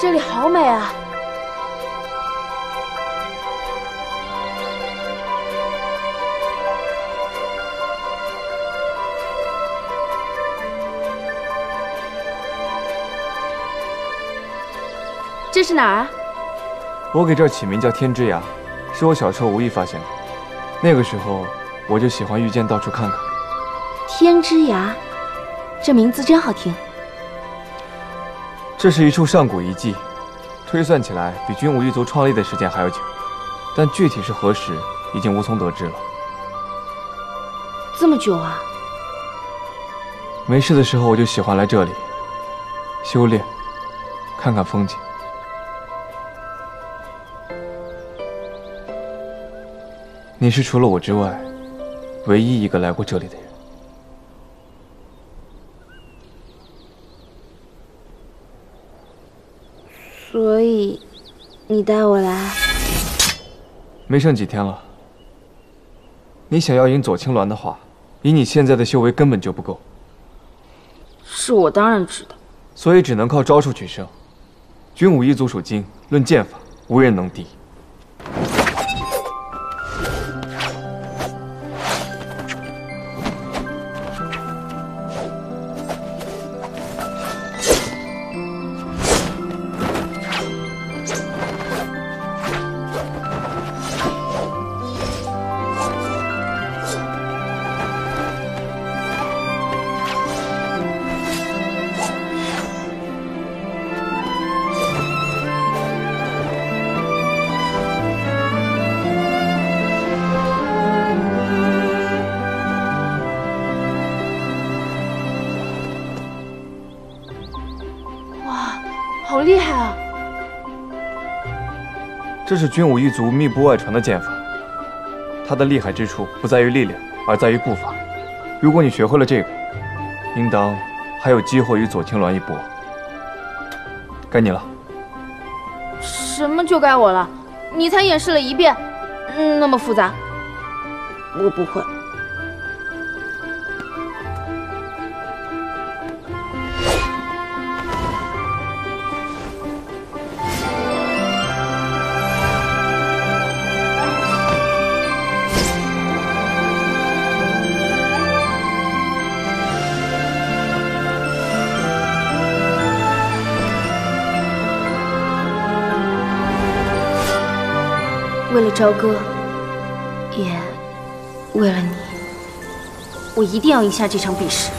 这里好美啊！这是哪儿啊？我给这儿起名叫天之涯，是我小时候无意发现的。那个时候我就喜欢遇见，到处看看。天之涯，这名字真好听。这是一处上古遗迹，推算起来比军武一族创立的时间还要久，但具体是何时已经无从得知了。这么久啊！没事的时候我就喜欢来这里修炼，看看风景。你是除了我之外，唯一一个来过这里的人。所以，你带我来？没剩几天了。你想要赢左青鸾的话，以你现在的修为根本就不够。是我当然知道。所以只能靠招数取胜。军武一族属金，论剑法，无人能敌。好厉害啊！这是军武一族密不外传的剑法，它的厉害之处不在于力量，而在于步伐。如果你学会了这个，应当还有机会与左青鸾一搏。该你了。什么就该我了？你才演示了一遍，那么复杂，我不会。为了朝歌，也为了你，我一定要赢下这场比试。